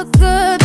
so good